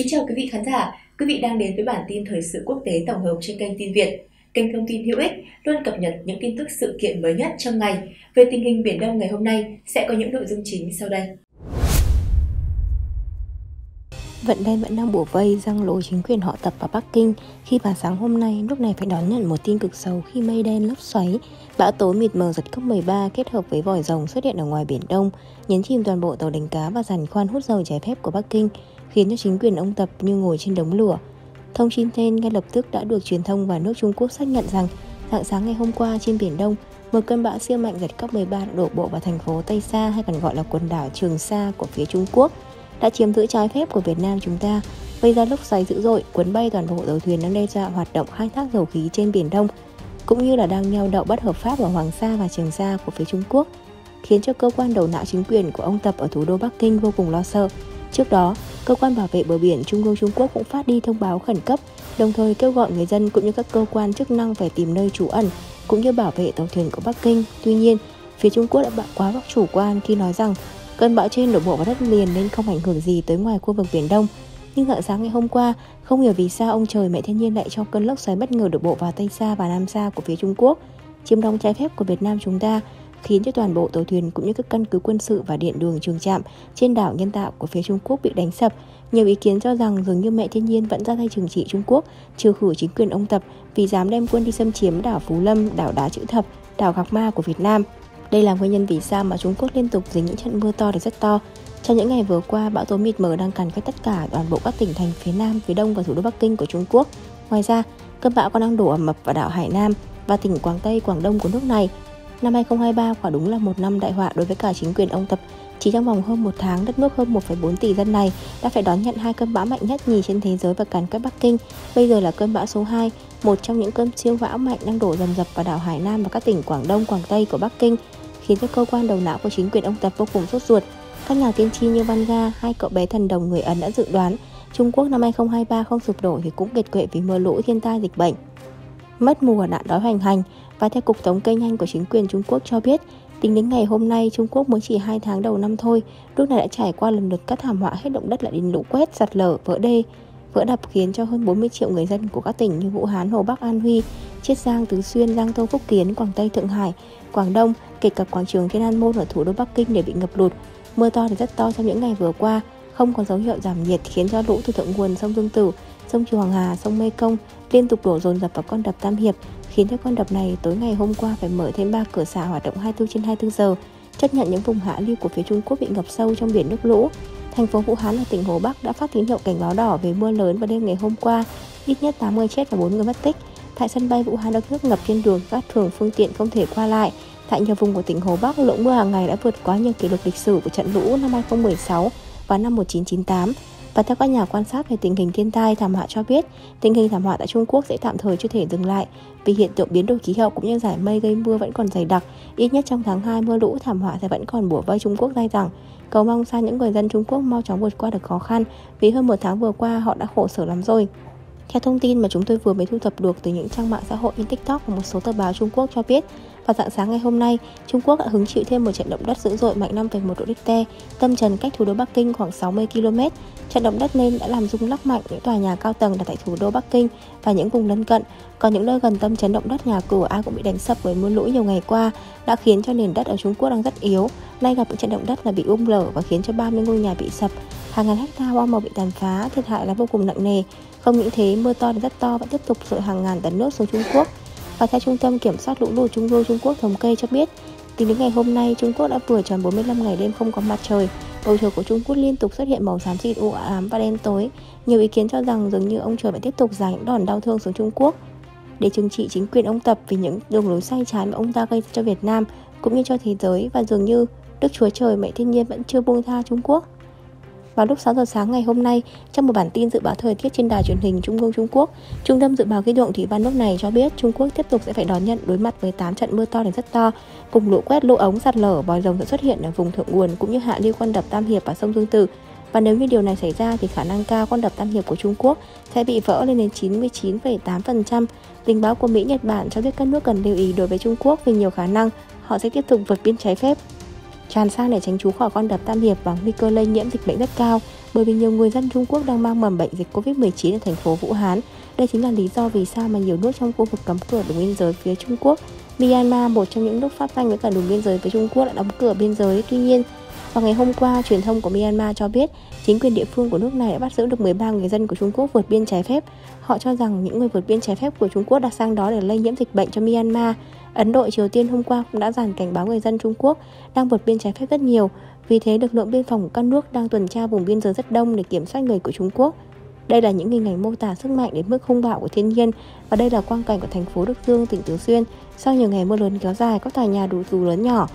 Kính chào quý vị khán giả, quý vị đang đến với bản tin thời sự quốc tế tổng hợp trên kênh tin Việt. Kênh thông tin hữu ích luôn cập nhật những tin tức sự kiện mới nhất trong ngày. Về tình hình Biển Đông ngày hôm nay sẽ có những nội dung chính sau đây. Vận đen vẫn đang bủa vây răng lối chính quyền họ tập vào Bắc Kinh khi vào sáng hôm nay lúc này phải đón nhận một tin cực xấu khi mây đen lốc xoáy, bão tố mịt mờ giật cấp 13 kết hợp với vòi rồng xuất hiện ở ngoài Biển Đông, nhấn chìm toàn bộ tàu đánh cá và giàn khoan hút dầu trái phép của Bắc Kinh, khiến cho chính quyền ông Tập như ngồi trên đống lửa. Thông tin trên ngay lập tức đã được truyền thông và nước Trung Quốc xác nhận rằng dạng sáng ngày hôm qua trên Biển Đông, một cơn bão siêu mạnh giật cấp 13 đổ bộ vào thành phố Tây Sa hay còn gọi là quần đảo Trường Sa của phía Trung Quốc – đã chiếm giữ trái phép của Việt Nam chúng ta, gây ra lốc xoáy dữ dội, cuốn bay toàn bộ tàu thuyền đang đe dọa hoạt động khai thác dầu khí trên biển Đông, cũng như là đang neo đậu bất hợp pháp ở Hoàng Sa và Trường Sa của phía Trung Quốc, khiến cho cơ quan đầu não chính quyền của ông Tập ở thủ đô Bắc Kinh vô cùng lo sợ. Trước đó, cơ quan bảo vệ bờ biển Trung ương Trung Quốc cũng phát đi thông báo khẩn cấp, đồng thời kêu gọi người dân cũng như các cơ quan chức năng phải tìm nơi trú ẩn cũng như bảo vệ tàu thuyền của Bắc Kinh. Tuy nhiên, phía Trung Quốc đã quá chủ quan khi nói rằng Cơn bão trên đổ bộ vào đất liền nên không ảnh hưởng gì tới ngoài khu vực Biển Đông. Nhưng dạng sáng ngày hôm qua, không hiểu vì sao ông trời mẹ thiên nhiên lại cho cơn lốc xoáy bất ngờ đổ bộ vào Tây Sa và Nam Sa của phía Trung Quốc, chiếm đóng trái phép của Việt Nam chúng ta, khiến cho toàn bộ tàu thuyền cũng như các căn cứ quân sự và điện đường trường trạm trên đảo nhân tạo của phía Trung Quốc bị đánh sập. Nhiều ý kiến cho rằng dường như mẹ thiên nhiên vẫn ra tay trừng trị Trung Quốc, trừ khử chính quyền ông Tập vì dám đem quân đi xâm chiếm đảo Phú Lâm, đảo Đá Chữ Thập, đảo Gạc Ma của Việt Nam. Đây là nguyên nhân vì sao mà Trung Quốc liên tục dính những trận mưa to đến rất to. Trong những ngày vừa qua, bão tố mịt mờ đang càn quét tất cả toàn bộ các tỉnh thành phía Nam, phía Đông và thủ đô Bắc Kinh của Trung Quốc. Ngoài ra, cơn bão còn đang đổ ẩm mập vào đảo Hải Nam và tỉnh Quảng Tây, Quảng Đông của nước này. Năm 2023 quả đúng là một năm đại họa đối với cả chính quyền ông Tập. Chỉ trong vòng hơn một tháng, đất nước hơn 1,4 tỷ dân này đã phải đón nhận hai cơn bão mạnh nhất nhì trên thế giới và càn quét Bắc Kinh. Bây giờ là cơn bão số 2, một trong những cơn siêu bão mạnh đang đổ dần dập vào đảo Hải Nam và các tỉnh Quảng Đông, Quảng Tây của Bắc Kinh khiến cho cơ quan đầu não của chính quyền ông Tập vô cùng sốt ruột. Các nhà tiên tri như Vanga, hai cậu bé thần đồng người Ấn đã dự đoán Trung Quốc năm 2023 không sụp đổ thì cũng kiệt quệ vì mưa lũ thiên tai dịch bệnh. Mất mùa nạn đói hoành hành và theo cục thống kê nhanh của chính quyền Trung Quốc cho biết, tính đến ngày hôm nay Trung Quốc mới chỉ 2 tháng đầu năm thôi, nước này đã trải qua lần lượt các thảm họa hết động đất lại đến lũ quét, sạt lở, vỡ đê, vỡ đập khiến cho hơn 40 triệu người dân của các tỉnh như Vũ Hán, Hồ Bắc, An Huy, Chiết Giang, Tứ Xuyên, Giang Tô, Phúc Kiến, Quảng Tây, Thượng Hải, Quảng Đông, kể cả quảng trường Thiên An Môn ở thủ đô Bắc Kinh đều bị ngập lụt. Mưa to thì rất to trong những ngày vừa qua, không có dấu hiệu giảm nhiệt khiến cho lũ từ thượng nguồn sông Dương Tử, sông Trường Hà, sông Mê Công liên tục đổ dồn dập vào con đập Tam Hiệp, khiến cho con đập này tối ngày hôm qua phải mở thêm 3 cửa xả hoạt động 24 trên 24 giờ, chấp nhận những vùng hạ lưu của phía Trung Quốc bị ngập sâu trong biển nước lũ. Thành phố Vũ Hán ở tỉnh Hồ Bắc đã phát tín hiệu cảnh báo đỏ về mưa lớn vào đêm ngày hôm qua, ít nhất 8 người chết và 4 người mất tích. Tại sân bay Vũ Hán đã nước ngập trên đường, các thường phương tiện không thể qua lại. Tại nhiều vùng của tỉnh Hồ Bắc, lượng mưa hàng ngày đã vượt quá nhiều kỷ lục lịch sử của trận lũ năm 2016 và năm 1998. Và theo các nhà quan sát về tình hình thiên tai thảm họa cho biết, tình hình thảm họa tại Trung Quốc sẽ tạm thời chưa thể dừng lại vì hiện tượng biến đổi khí hậu cũng như giải mây gây mưa vẫn còn dày đặc. Ít nhất trong tháng 2 mưa lũ thảm họa sẽ vẫn còn bủa vây Trung Quốc dai dẳng. Cầu mong sao những người dân Trung Quốc mau chóng vượt qua được khó khăn vì hơn một tháng vừa qua họ đã khổ sở lắm rồi. Theo thông tin mà chúng tôi vừa mới thu thập được từ những trang mạng xã hội như TikTok và một số tờ báo Trung Quốc cho biết, vào dạng sáng ngày hôm nay, Trung Quốc đã hứng chịu thêm một trận động đất dữ dội mạnh 5,1 độ Richter, tâm trần cách thủ đô Bắc Kinh khoảng 60 km. Trận động đất nên đã làm rung lắc mạnh những tòa nhà cao tầng đặt tại thủ đô Bắc Kinh và những vùng lân cận. Còn những nơi gần tâm chấn động đất nhà cửa ai cũng bị đánh sập bởi mưa lũ nhiều ngày qua đã khiến cho nền đất ở Trung Quốc đang rất yếu. Nay gặp những trận động đất là bị ung lở và khiến cho 30 ngôi nhà bị sập, hàng ngàn hecta hoa màu bị tàn phá, thiệt hại là vô cùng nặng nề. Không những thế, mưa to đến rất to vẫn tiếp tục rội hàng ngàn tấn nước xuống Trung Quốc. Và theo Trung tâm Kiểm soát Lũ lụt Trung ương Trung Quốc thống kê cho biết, tính đến ngày hôm nay, Trung Quốc đã vừa tròn 45 ngày đêm không có mặt trời. Bầu trời của Trung Quốc liên tục xuất hiện màu xám xịt u ám và đen tối. Nhiều ý kiến cho rằng dường như ông trời vẫn tiếp tục giáng những đòn đau thương xuống Trung Quốc để trừng trị chính quyền ông Tập vì những đường lối sai trái mà ông ta gây cho Việt Nam cũng như cho thế giới và dường như Đức Chúa Trời mẹ thiên nhiên vẫn chưa buông tha Trung Quốc. Vào lúc 6 giờ sáng ngày hôm nay, trong một bản tin dự báo thời tiết trên đài truyền hình Trung ương Trung Quốc, Trung tâm dự báo khí tượng thủy văn nước này cho biết Trung Quốc tiếp tục sẽ phải đón nhận đối mặt với 8 trận mưa to đến rất to, cùng lũ quét, lũ ống, sạt lở, vòi rồng sẽ xuất hiện ở vùng thượng nguồn cũng như hạ lưu con đập Tam Hiệp và sông Dương Tử. Và nếu như điều này xảy ra thì khả năng cao con đập Tam Hiệp của Trung Quốc sẽ bị vỡ lên đến 99,8%. Tình báo của Mỹ, Nhật Bản cho biết các nước cần lưu ý đối với Trung Quốc vì nhiều khả năng họ sẽ tiếp tục vượt biên trái phép tràn sang để tránh trú khỏi con đập Tam Hiệp và nguy cơ lây nhiễm dịch bệnh rất cao bởi vì nhiều người dân Trung Quốc đang mang mầm bệnh dịch Covid-19 ở thành phố Vũ Hán. Đây chính là lý do vì sao mà nhiều nước trong khu vực cấm cửa đường biên giới phía Trung Quốc. Myanmar, một trong những nước phát danh với cả đường biên giới với Trung Quốc đã đóng cửa biên giới. Tuy nhiên, vào ngày hôm qua, truyền thông của Myanmar cho biết chính quyền địa phương của nước này đã bắt giữ được 13 người dân của Trung Quốc vượt biên trái phép. Họ cho rằng những người vượt biên trái phép của Trung Quốc đã sang đó để lây nhiễm dịch bệnh cho Myanmar. Ấn Độ, Triều Tiên hôm qua cũng đã dàn cảnh báo người dân Trung Quốc đang vượt biên trái phép rất nhiều. Vì thế, lực lượng biên phòng của các nước đang tuần tra vùng biên giới rất đông để kiểm soát người của Trung Quốc. Đây là những hình ảnh mô tả sức mạnh đến mức hung bạo của thiên nhiên và đây là quang cảnh của thành phố Đức Dương, tỉnh Tứ Xuyên sau nhiều ngày mưa lớn kéo dài các tòa nhà đủ dù lớn nhỏ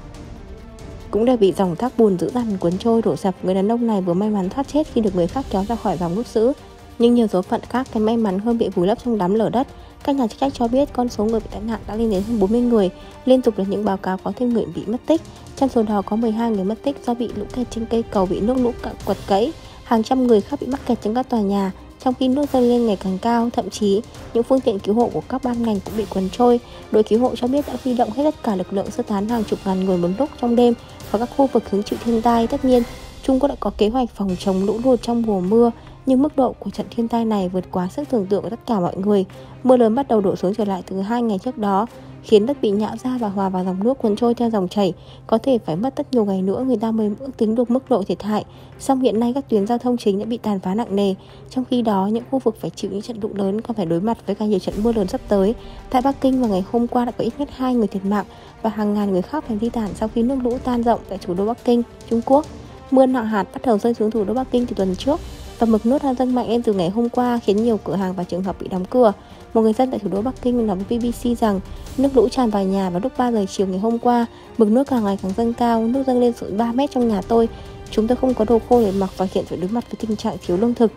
cũng đều bị dòng thác bùn dữ dằn cuốn trôi đổ sập. Người đàn ông này vừa may mắn thoát chết khi được người khác kéo ra khỏi vòng nước giữ. Nhưng nhiều số phận khác cái may mắn hơn bị vùi lấp trong đám lở đất. Các nhà chức trách cho biết con số người bị tai nạn đã lên đến hơn 40 người, liên tục là những báo cáo có thêm người bị mất tích. Trong số đó có 12 người mất tích do bị lũ kẹt trên cây cầu bị nước lũ quật cẫy. Hàng trăm người khác bị mắc kẹt trong các tòa nhà, trong khi nước dâng lên ngày càng cao, thậm chí những phương tiện cứu hộ của các ban ngành cũng bị cuốn trôi. Đội cứu hộ cho biết đã huy động hết tất cả lực lượng sơ tán hàng chục ngàn người một lúc trong đêm vào các khu vực hứng chịu thiên tai. Tất nhiên, Trung Quốc đã có kế hoạch phòng chống lũ lụt trong mùa mưa, nhưng mức độ của trận thiên tai này vượt quá sức tưởng tượng của tất cả mọi người. Mưa lớn bắt đầu đổ xuống trở lại từ hai ngày trước đó, khiến đất bị nhão ra và hòa vào dòng nước cuốn trôi theo dòng chảy. Có thể phải mất rất nhiều ngày nữa người ta mới ước tính được mức độ thiệt hại. Song hiện nay các tuyến giao thông chính đã bị tàn phá nặng nề. Trong khi đó, những khu vực phải chịu những trận lũ lớn còn phải đối mặt với cả nhiều trận mưa lớn sắp tới. Tại Bắc Kinh vào ngày hôm qua đã có ít nhất hai người thiệt mạng và hàng ngàn người khác phải di tản sau khi nước lũ tan rộng tại thủ đô Bắc Kinh, Trung Quốc. Mưa nặng hạt bắt đầu rơi xuống thủ đô Bắc Kinh từ tuần trước và mực nước đang dâng mạnh lên từ ngày hôm qua khiến nhiều cửa hàng và trường học bị đóng cửa. Một người dân tại thủ đô Bắc Kinh nói với BBC rằng nước lũ tràn vào nhà vào lúc 3 giờ chiều ngày hôm qua, mực nước càng ngày càng dâng cao, nước dâng lên sự 3 mét trong nhà tôi. Chúng tôi không có đồ khô để mặc và hiện phải đối mặt với tình trạng thiếu lương thực.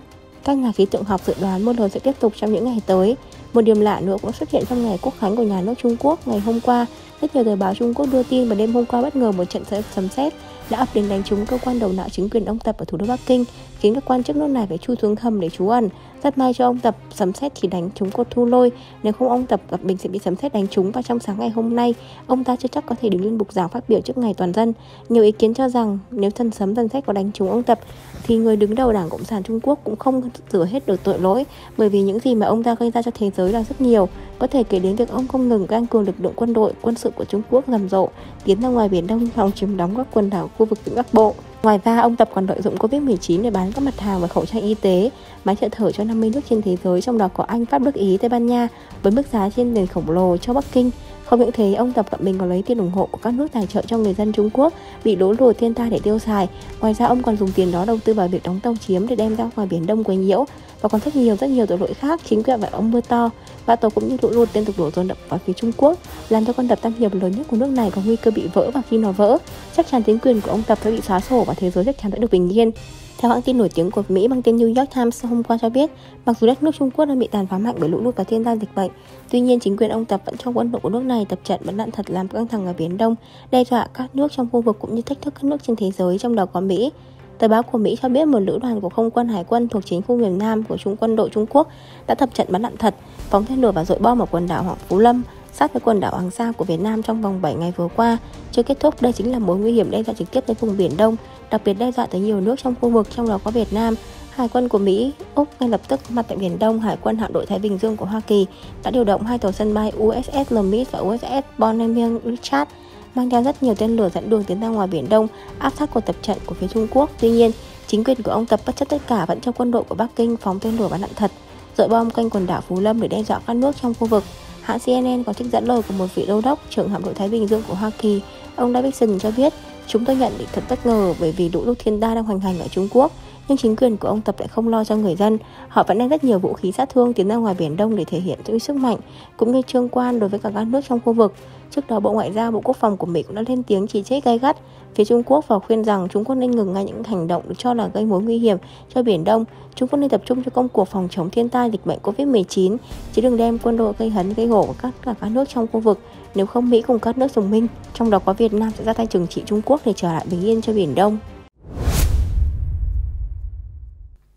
Các nhà khí tượng học dự đoán mưa lớn sẽ tiếp tục trong những ngày tới. Một điểm lạ nữa cũng xuất hiện trong ngày quốc khánh của nhà nước Trung Quốc ngày hôm qua. Rất nhiều tờ báo Trung Quốc đưa tin vào đêm hôm qua bất ngờ một trận sấm sét đã ập đến đánh trúng cơ quan đầu não chính quyền ông Tập ở thủ đô Bắc Kinh, khiến các quan chức nước này phải chui xuống hầm để trú ẩn. Rất may cho ông Tập, sấm sét chỉ đánh trúng cột thu lôi, nếu không ông Tập gặp mình sẽ bị sấm sét đánh trúng và trong sáng ngày hôm nay, ông ta chưa chắc có thể đứng lên bục giảng phát biểu trước ngày toàn dân. Nhiều ý kiến cho rằng nếu thân sấm thân sét có đánh trúng ông Tập thì người đứng đầu Đảng Cộng sản Trung Quốc cũng không rửa hết được tội lỗi, bởi vì những gì mà ông ta gây ra cho thế giới là rất nhiều. Có thể kể đến việc ông không ngừng tăng cường lực lượng quân đội, quân sự của Trung Quốc rầm rộ, tiến ra ngoài biển Đông hòng chiếm đóng các quần đảo khu vực Vịnh Bắc Bộ. Ngoài ra, ông Tập còn lợi dụng Covid-19 để bán các mặt hàng và khẩu trang y tế, máy trợ thở cho 50 nước trên thế giới, trong đó có Anh, Pháp, Đức, Ý, Tây Ban Nha, với mức giá trên nền khổng lồ cho Bắc Kinh. Không những thế, ông Tập Cận Bình còn lấy tiền ủng hộ của các nước tài trợ cho người dân Trung Quốc bị lũ lụt thiên tai để tiêu xài. Ngoài ra, ông còn dùng tiền đó đầu tư vào việc đóng tàu chiếm để đem ra ngoài biển Đông quấy nhiễu và còn rất nhiều rất nhiều tội lỗi khác. Chính quyền vậy ông mưa to, và tàu cũng như lũ lụt liên tục đổ dồn đập vào phía Trung Quốc, làm cho con đập Tam Hiệp lớn nhất của nước này có nguy cơ bị vỡ và khi nó vỡ, chắc chắn chính quyền của ông Tập sẽ bị xóa sổ và thế giới chắc chắn sẽ được bình yên. Theo hãng tin nổi tiếng của Mỹ mang tên New York Times hôm qua cho biết, mặc dù đất nước Trung Quốc đang bị tàn phá mạnh bởi lũ lụt và thiên tai dịch bệnh, tuy nhiên chính quyền ông Tập vẫn cho quân đội của nước này tập trận bắn đạn thật làm căng thẳng ở Biển Đông, đe dọa các nước trong khu vực cũng như thách thức các nước trên thế giới trong đó có Mỹ. Tờ báo của Mỹ cho biết một lữ đoàn của không quân hải quân thuộc chính khu miền Nam của Trung quân đội Trung Quốc đã tập trận bắn đạn thật, phóng tên lửa và dội bom ở quần đảo Hoàng Phú Lâm, sát với quần đảo Hoàng Sa của Việt Nam trong vòng 7 ngày vừa qua. Chưa kết thúc, đây chính là mối nguy hiểm đe dọa trực tiếp tới vùng Biển Đông, đặc biệt đe dọa tới nhiều nước trong khu vực, trong đó có Việt Nam. Hải quân của Mỹ, Úc ngay lập tức có mặt tại Biển Đông, Hải quân hạm đội Thái Bình Dương của Hoa Kỳ đã điều động hai tàu sân bay USS Nimitz và USS Bonhoeffer Richard mang theo rất nhiều tên lửa dẫn đường tiến ra ngoài Biển Đông, áp sát cuộc tập trận của phía Trung Quốc. Tuy nhiên, chính quyền của ông Tập bất chấp tất cả vẫn cho quân đội của Bắc Kinh phóng tên lửa bắn đạn thật, dội bom quanh quần đảo Phú Lâm để đe dọa các nước trong khu vực. Hãng CNN có trích dẫn lời của một vị đô đốc trưởng hạm đội Thái Bình Dương của Hoa Kỳ, ông Davidson cho biết, chúng tôi nhận định thật bất ngờ bởi vì lũ lụt thiên tai đang hoành hành ở Trung Quốc, nhưng chính quyền của ông Tập lại không lo cho người dân. Họ vẫn đang rất nhiều vũ khí sát thương tiến ra ngoài Biển Đông để thể hiện sự sức mạnh, cũng như trương quan đối với cả các nước trong khu vực. Trước đó, Bộ Ngoại giao Bộ Quốc phòng của Mỹ cũng đã lên tiếng chỉ trích gay gắt phía Trung Quốc và khuyên rằng Trung Quốc nên ngừng ngay những hành động được cho là gây mối nguy hiểm cho Biển Đông. Trung Quốc nên tập trung cho công cuộc phòng chống thiên tai dịch bệnh COVID-19, chứ đừng đem quân đội gây hấn gây hổ của các cả các nước trong khu vực. Nếu không, Mỹ cùng các nước đồng minh, trong đó có Việt Nam sẽ ra tay trừng trị Trung Quốc để trở lại bình yên cho Biển Đông.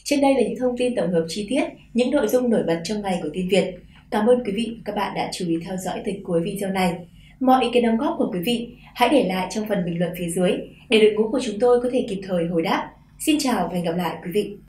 Trên đây là những thông tin tổng hợp chi tiết, những nội dung nổi bật trong ngày của tin Việt. Cảm ơn quý vị và các bạn đã chú ý theo dõi tới cuối video này. Mọi ý kiến đóng góp của quý vị, hãy để lại trong phần bình luận phía dưới để đội ngũ của chúng tôi có thể kịp thời hồi đáp. Xin chào và hẹn gặp lại quý vị.